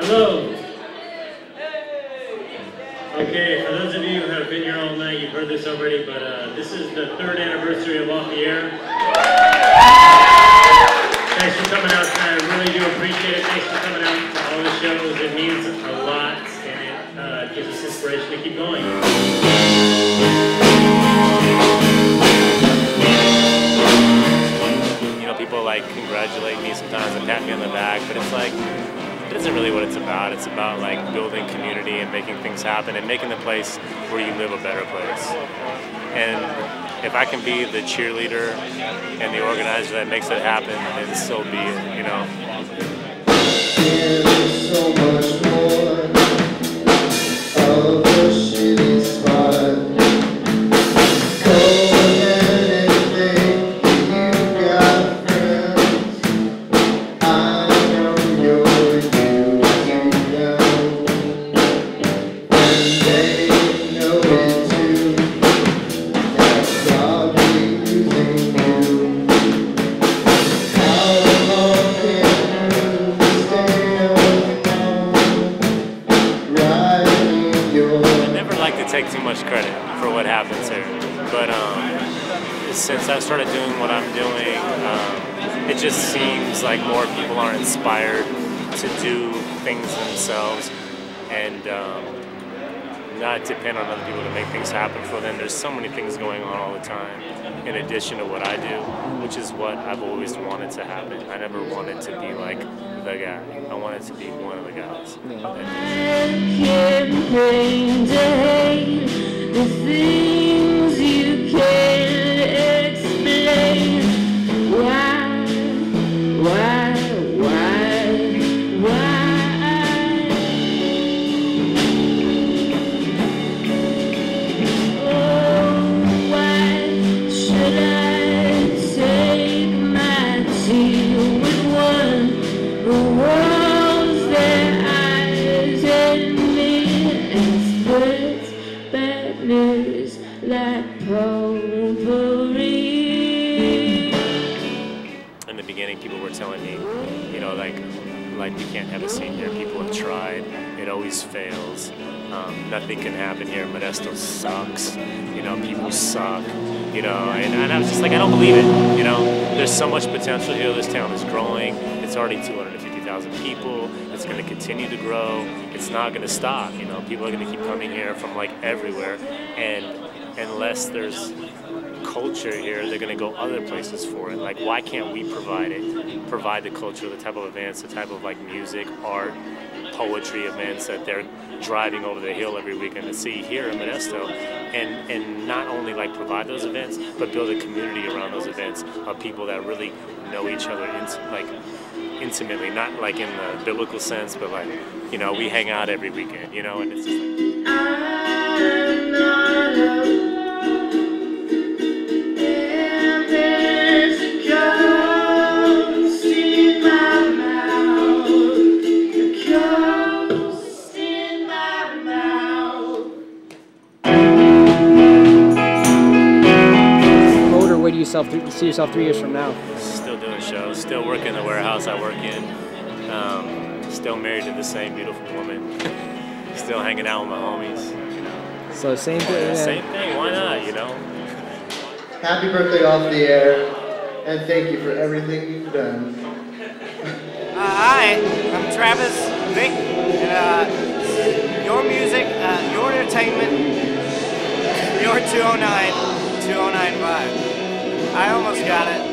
Hello. Okay, for those of you who have been here all night, you've heard this already, but uh, this is the third anniversary of Off the Air. Thanks for coming out tonight. I really do appreciate it. Thanks for coming out to all the shows. It means a lot, and it uh, gives us inspiration to keep going. You know, people like congratulate me sometimes and pat me on the back, but it's like isn't really what it's about. It's about like building community and making things happen and making the place where you live a better place. And if I can be the cheerleader and the organizer that makes it happen, then so be it, you know. Like to take too much credit for what happens here, but um, since I've started doing what I'm doing, um, it just seems like more people are inspired to do things themselves and um, not depend on other people to make things happen for them. There's so many things going on all the time in addition to what I do, which is what I've always wanted to happen. I never wanted to be like the guy. I wanted to be one of the guys. can like potpourri? in the beginning, people were telling me, you know, like, like we can't have a scene here. People have tried. It always fails. Um, nothing can happen here. Modesto sucks. You know, people suck. You know, and, and I was just like, I don't believe it. You know, there's so much potential here. This town is growing. It's already 250,000 people. It's going to continue to grow. It's not going to stop. You know, people are going to keep coming here from like everywhere, and unless there's culture here, they're going to go other places for it. Like, why can't we provide it? Provide the culture, the type of events, the type of like music, art, poetry events that they're driving over the hill every weekend to see here in Modesto, and and not only like provide those events, but build a community around those events of people that really know each other, int- like intimately, not like in the biblical sense, but like you know we hang out every weekend, you know, and it's just like. Older, where do you yourself see yourself three years from now? Still doing shows, still working in the warehouse I work in, um, still married to the same beautiful woman, still hanging out with my homies. You know, So same thing. Yeah, yeah. same thing. Why not? You know. Happy birthday off the air, and thank you for everything you've done. Uh, hi, I'm Travis Vick, and uh, your music, uh, your entertainment, your 209, 209 vibe. I almost got it.